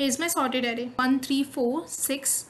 Here's my sorted array 1, 3, 4, 6,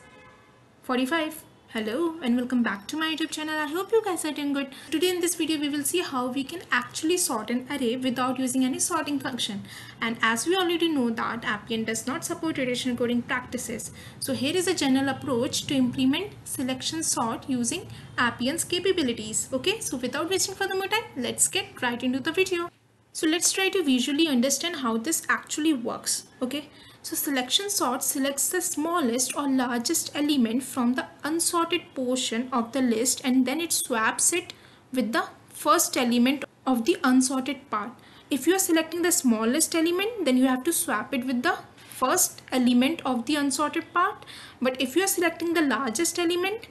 45. Hello and welcome back to my YouTube channel. I hope you guys are doing good. Today in this video we will see how we can actually sort an array without using any sorting function. And as we already know that Appian does not support relational coding practices. So here is a general approach to implement selection sort using Appian's capabilities. Okay, so without wasting further more time, let's get right into the video. So let's try to visually understand how this actually works. Okay, so selection sort selects the smallest or largest element from the unsorted portion of the list and then it swaps it with the first element of the unsorted part. If you are selecting the smallest element then you have to swap it with the first element of the unsorted part. But if you are selecting the largest element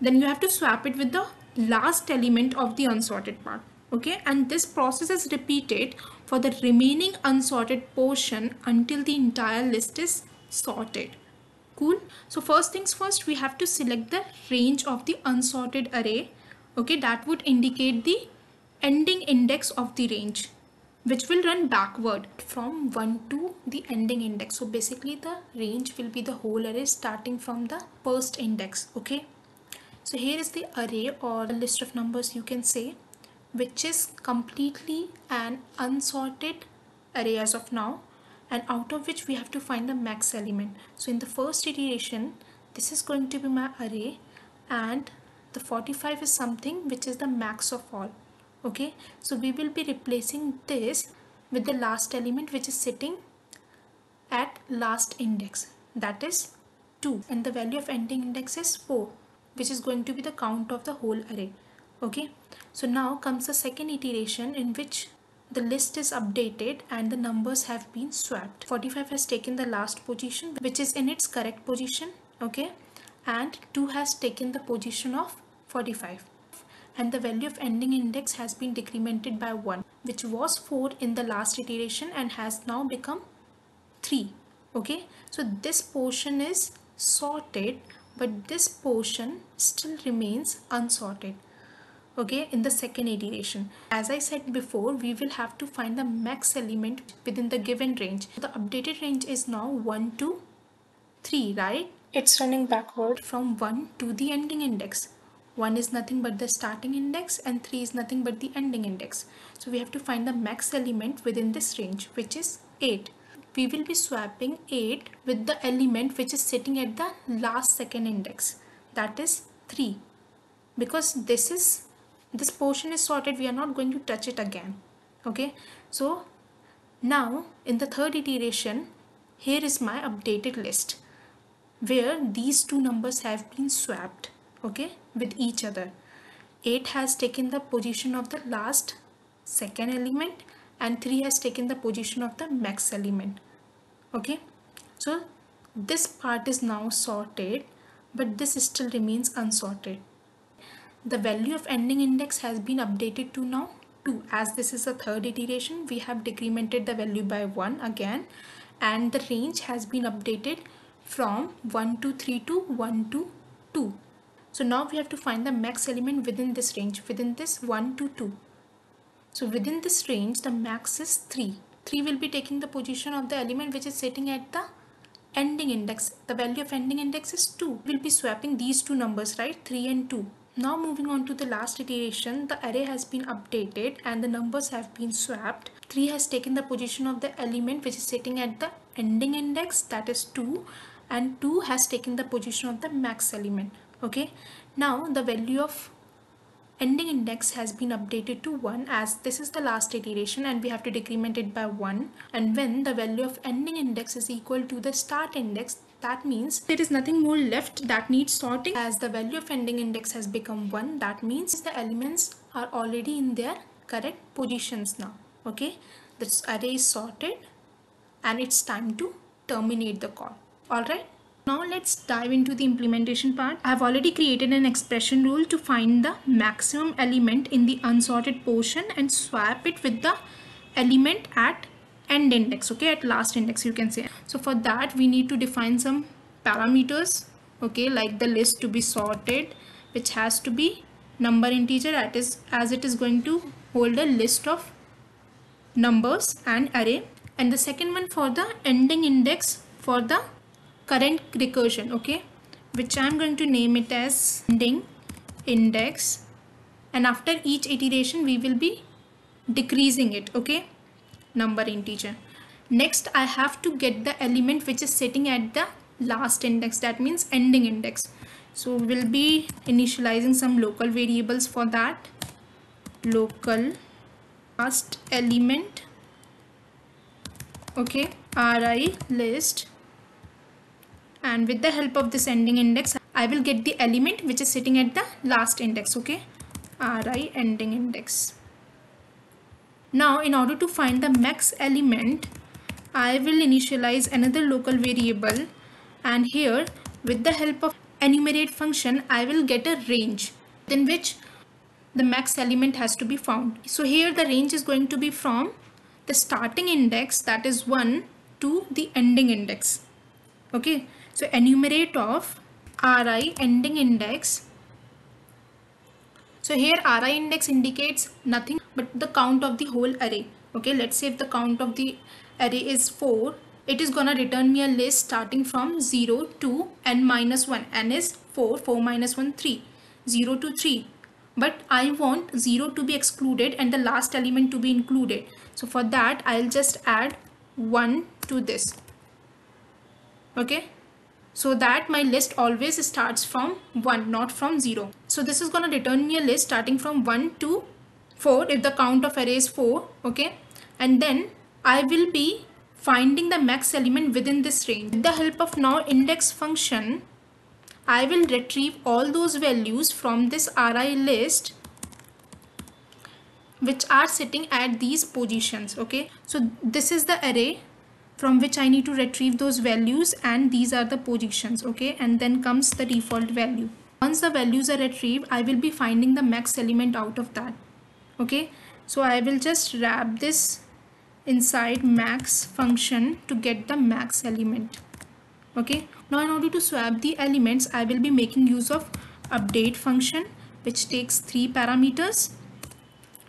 then you have to swap it with the last element of the unsorted part okay and this process is repeated for the remaining unsorted portion until the entire list is sorted. Cool? So first things first we have to select the range of the unsorted array. Okay that would indicate the ending index of the range which will run backward from 1 to the ending index. So basically the range will be the whole array starting from the first index. Okay? So here is the array or the list of numbers you can say which is completely an unsorted array as of now and out of which we have to find the max element. So in the first iteration this is going to be my array and the 45 is something which is the max of all. Okay? So we will be replacing this with the last element which is sitting at last index. That is 2 and the value of ending index is 4 which is going to be the count of the whole array okay. So now comes the second iteration in which the list is updated and the numbers have been swapped. 45 has taken the last position which is in its correct position. Okay. And 2 has taken the position of 45 and the value of ending index has been decremented by 1 which was 4 in the last iteration and has now become 3 okay. So this portion is sorted but this portion still remains unsorted okay in the second iteration. As i said before we will have to find the max element within the given range. The updated range is now 1 to 3 right? It's running backward. From 1 to the ending index. 1 is nothing but the starting index and 3 is nothing but the ending index. So we have to find the max element within this range which is 8 we will be swapping 8 with the element which is sitting at the last second index. That is 3 because this is this portion is sorted we are not going to touch it again. Okay? So now in the third iteration here is my updated list where these two numbers have been swapped okay with each other. 8 has taken the position of the last second element and 3 has taken the position of the max element okay? So this part is now sorted but this still remains unsorted the value of ending index has been updated to now 2 as this is a third iteration we have decremented the value by 1 again and the range has been updated from 1 to 3 to 1 to 2 so now we have to find the max element within this range within this 1 to 2 so within this range the max is 3 3 will be taking the position of the element which is sitting at the ending index. The value of ending index is 2 we'll be swapping these two numbers right? 3 and 2 now moving on to the last iteration, the array has been updated and the numbers have been swapped. 3 has taken the position of the element which is sitting at the ending index that is 2 and 2 has taken the position of the max element. Okay. Now the value of ending index has been updated to 1 as this is the last iteration and we have to decrement it by 1 and when the value of ending index is equal to the start index that means there is nothing more left that needs sorting as the value of ending index has become 1. That means the elements are already in their correct positions now. Okay, this array is sorted and it's time to terminate the call. Alright. Now let's dive into the implementation part. I have already created an expression rule to find the maximum element in the unsorted portion and swap it with the element at end index okay at last index you can say. So for that we need to define some parameters okay like the list to be sorted which has to be number integer that is as it is going to hold a list of numbers and array. And the second one for the ending index for the current recursion okay which I'm going to name it as ending index. And after each iteration we will be decreasing it okay number integer. Next I have to get the element which is sitting at the last index. That means ending index. So we'll be initializing some local variables for that. Local last element. Okay ri list. And with the help of this ending index I will get the element which is sitting at the last index. Okay ri ending index now in order to find the max element I will initialize another local variable and here with the help of enumerate function I will get a range in which the max element has to be found. So here the range is going to be from the starting index that is 1 to the ending index. Okay, so enumerate of Ri ending index. So here Ri index indicates nothing but the count of the whole array. Okay, let's say if the count of the array is 4, it is gonna return me a list starting from 0 to n minus 1. n is 4, 4 minus 1, 3. 0 to 3 but I want 0 to be excluded and the last element to be included. So for that I'll just add 1 to this. Okay. So that my list always starts from 1 not from 0. So this is going to return me a list starting from 1 to 4 if the count of array is 4. Okay. And then I will be finding the max element within this range. With the help of now index function I will retrieve all those values from this RI list which are sitting at these positions okay so this is the array from which I need to retrieve those values and these are the positions okay? And then comes the default value. Once the values are retrieved I will be finding the max element out of that okay? So I will just wrap this inside max function to get the max element okay? Now in order to swap the elements I will be making use of update function which takes three parameters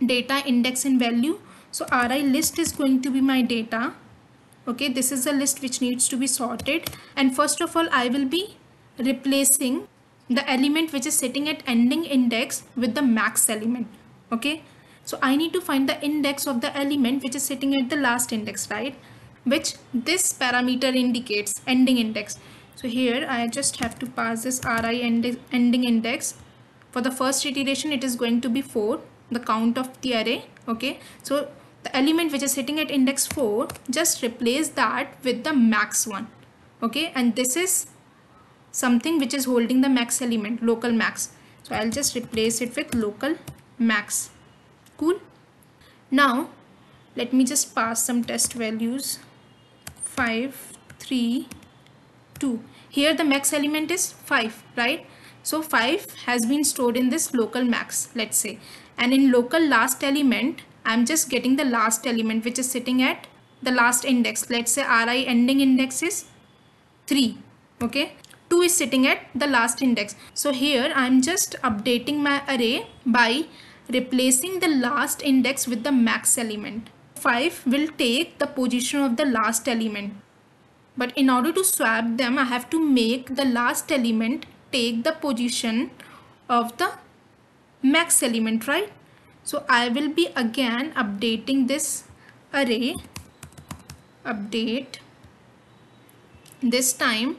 data index and value. So ri list is going to be my data okay this is a list which needs to be sorted. And first of all I will be replacing the element which is sitting at ending index with the max element. Okay so I need to find the index of the element which is sitting at the last index right? Which this parameter indicates ending index. So here I just have to pass this ri ending index. For the first iteration it is going to be 4 the count of the array. Okay so the element which is sitting at index 4 just replace that with the max one okay? And this is something which is holding the max element local max. So I'll just replace it with local max. Cool? Now let me just pass some test values. 5 3 2 here the max element is 5 right? So 5 has been stored in this local max let's say. And in local last element I'm just getting the last element which is sitting at the last index let's say ri ending index is 3 okay 2 is sitting at the last index so here I'm just updating my array by replacing the last index with the max element 5 will take the position of the last element. But in order to swap them, I have to make the last element take the position of the max element, right? So I will be again updating this array. Update. This time,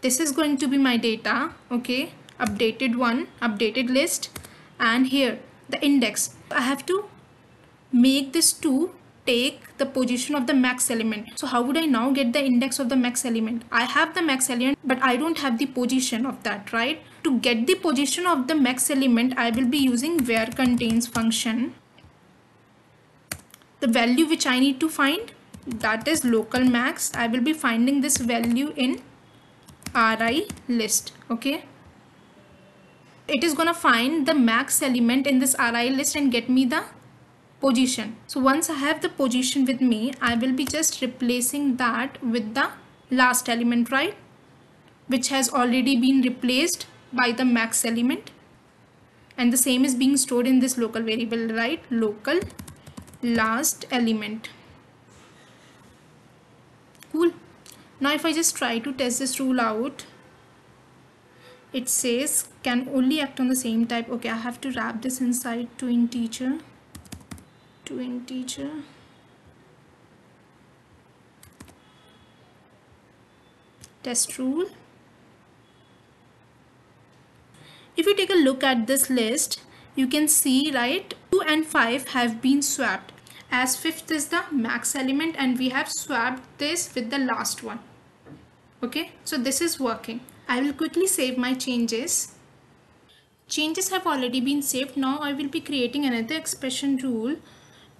this is going to be my data, okay? Updated one, updated list. And here, the index. I have to make this 2 take the position of the max element. So how would I now get the index of the max element? I have the max element but I don't have the position of that, right? To get the position of the max element, I will be using where contains function. The value which I need to find that is local max. I will be finding this value in ri list, okay? It is gonna find the max element in this ri list and get me the position. So once I have the position with me, I will be just replacing that with the last element, right? Which has already been replaced by the max element. And the same is being stored in this local variable, right? Local last element. Cool. now if I just try to test this rule out it says can only act on the same type okay I have to wrap this inside to integer to integer test rule. If you take a look at this list you can see right 2 and 5 have been swapped. As fifth is the max element and we have swapped this with the last one. Okay so this is working. I will quickly save my changes. Changes have already been saved. Now I will be creating another expression rule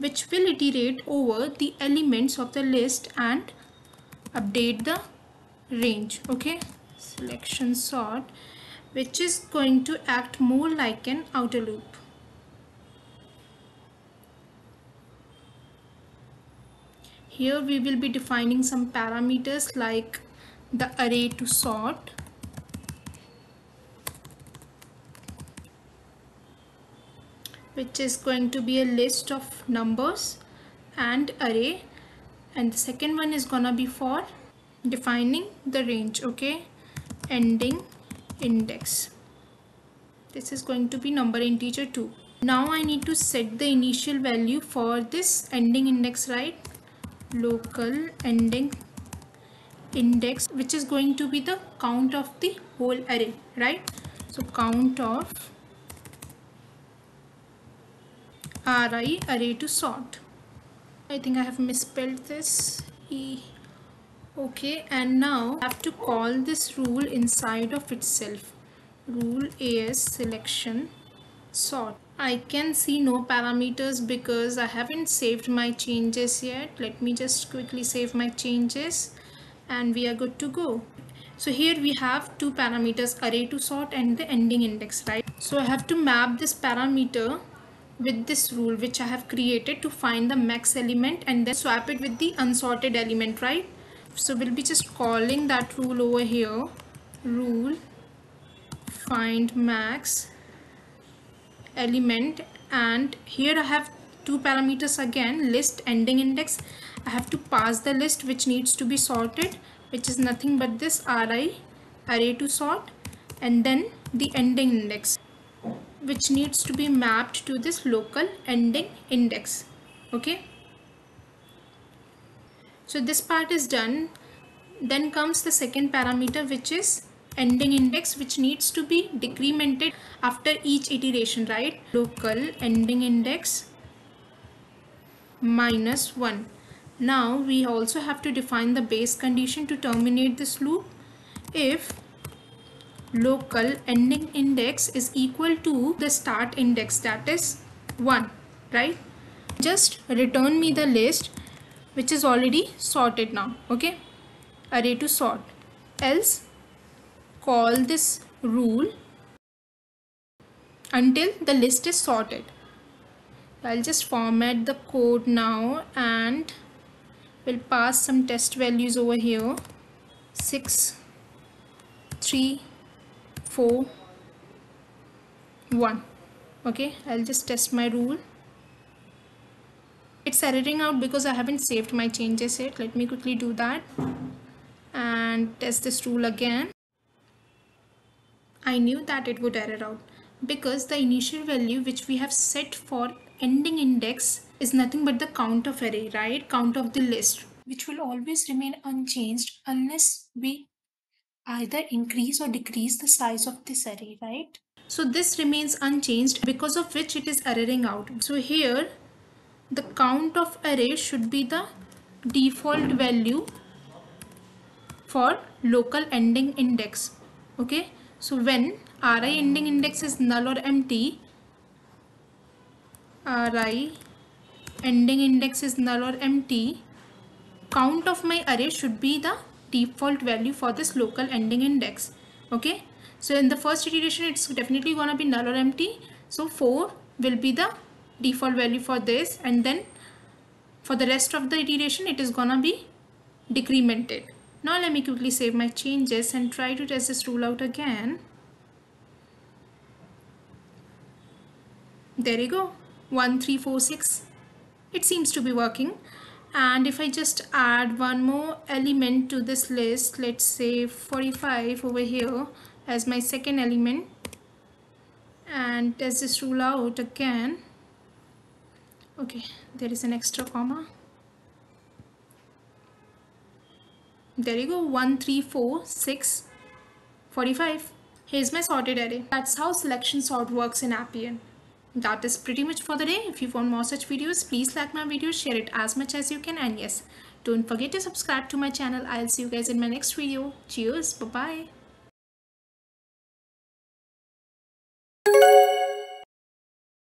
which will iterate over the elements of the list and update the range okay? Selection sort which is going to act more like an outer loop. Here we will be defining some parameters like the array to sort which is going to be a list of numbers and array. And the second one is gonna be for defining the range okay? Ending index. This is going to be number integer 2 now I need to set the initial value for this ending index right? Local ending index which is going to be the count of the whole array right? So count of ri array to sort. I think i have misspelled this. E okay and now I have to call this rule inside of itself. Rule as selection sort. I can see no parameters because I haven't saved my changes yet. Let me just quickly save my changes and we are good to go. So here we have two parameters array to sort and the ending index right? So I have to map this parameter with this rule which I have created to find the max element and then swap it with the unsorted element right? So we'll be just calling that rule over here. Rule find max element and here I have two parameters again list ending index. I have to pass the list which needs to be sorted which is nothing but this ri array to sort and then the ending index which needs to be mapped to this local ending index okay? So this part is done. Then comes the second parameter which is ending index which needs to be decremented after each iteration right? Local ending index minus 1 now we also have to define the base condition to terminate this loop. If local ending index is equal to the start index that is 1 right? Just return me the list which is already sorted now okay? Array to sort. Else call this rule until the list is sorted. I'll just format the code now and we'll pass some test values over here. 6 3 4 1 okay I'll just test my rule. It's erroring out because I haven't saved my changes yet. Let me quickly do that and test this rule again. I knew that it would error out because the initial value which we have set for ending index is nothing but the count of array, right? Count of the list, which will always remain unchanged unless we either increase or decrease the size of this array, right? So this remains unchanged because of which it is erroring out. So here the count of array should be the default value for local ending index. Okay so when ri ending index is null or empty, ri ending index is null or empty, count of my array should be the default value for this local ending index. Okay. So in the first iteration, it's definitely to be null or empty. So 4 will be the default value for this and then for the rest of the iteration, it is to be decremented. Now let me quickly save my changes and try to test this rule out again. There you go. 1346. It seems to be working. And if I just add one more element to this list let's say 45 over here as my second element. And test this rule out again. Okay there is an extra comma. There you go 1 3 4 6 45 here's my sorted array. That's how selection sort works in appian that is pretty much for the day. If you want more such videos please like my video share it as much as you can and yes don't forget to subscribe to my channel. I'll see you guys in my next video. Cheers. Bye bye